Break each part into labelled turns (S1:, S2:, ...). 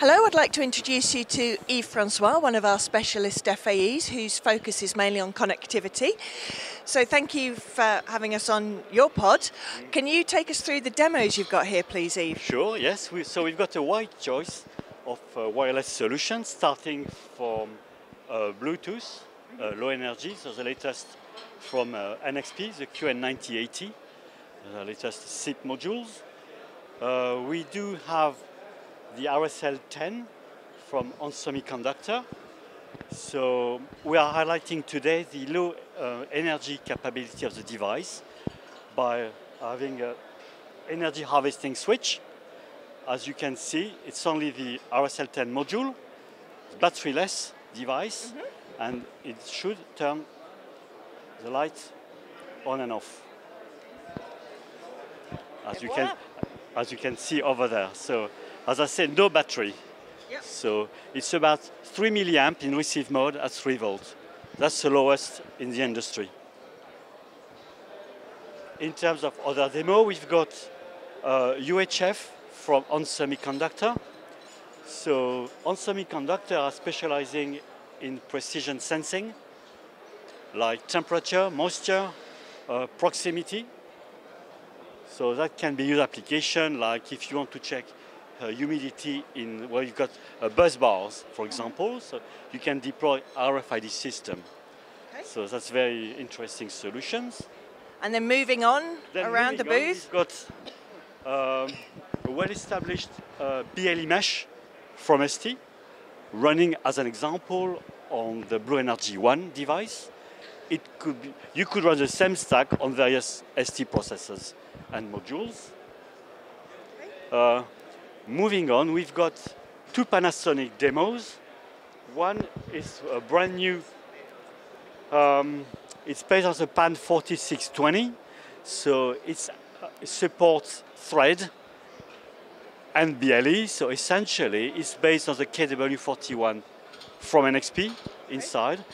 S1: Hello, I'd like to introduce you to Yves Francois, one of our specialist FAEs whose focus is mainly on connectivity. So thank you for having us on your pod. Can you take us through the demos you've got here, please, Yves?
S2: Sure, yes. We, so we've got a wide choice of uh, wireless solutions starting from uh, Bluetooth, uh, low energy, so the latest from uh, NXP, the QN9080, the latest SIP modules. Uh, we do have the RSL 10 from ON Semiconductor. So we are highlighting today the low uh, energy capability of the device by having an energy harvesting switch. As you can see, it's only the RSL 10 module, batteryless device, mm -hmm. and it should turn the light on and off. As you, can, as you can see over there. So as I said, no battery. Yep. So it's about 3 milliamp in receive mode at 3 volts. That's the lowest in the industry. In terms of other demo, we've got uh, UHF from ON Semiconductor. So ON Semiconductor are specializing in precision sensing, like temperature, moisture, uh, proximity. So that can be used application like if you want to check humidity in where you've got uh, bus bars, for example. So you can deploy RFID system. Okay. So that's very interesting solutions.
S1: And then moving on then around moving the booth,
S2: we've got um, a well-established uh, BLE mesh from ST, running as an example on the BlueNRG-1 device. It could be, you could run the same stack on various ST processors and modules. Uh, moving on, we've got two Panasonic demos. One is a brand new, um, it's based on the PAN 4620, so it uh, supports thread and BLE, so essentially it's based on the KW41 from NXP inside,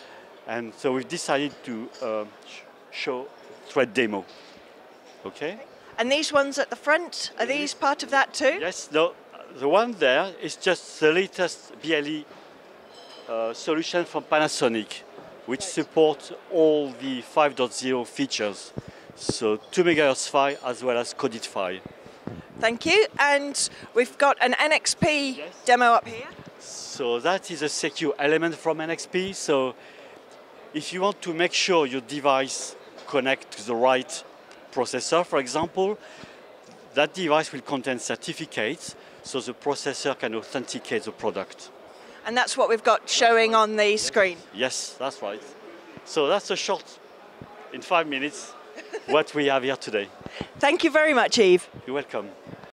S2: and so we've decided to uh, sh show thread demo. Okay?
S1: And these ones at the front, are these part of that too?
S2: Yes, no, the one there is just the latest BLE uh, solution from Panasonic, which supports all the 5.0 features. So 2 MHz PHY as well as coded.
S1: Thank you. And we've got an NXP yes. demo up here.
S2: So that is a secure element from NXP. So if you want to make sure your device connects to the right processor, for example, that device will contain certificates so the processor can authenticate the product.
S1: And that's what we've got showing right. on the yes. screen?
S2: Yes, that's right. So that's a short, in five minutes, what we have here today.
S1: Thank you very much, Yves.
S2: You're welcome.